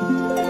Música